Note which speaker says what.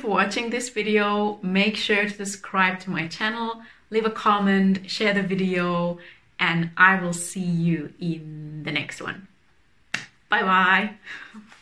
Speaker 1: for watching this video. Make sure to subscribe to my channel, leave a comment, share the video, and I will see you in the next one. Bye bye.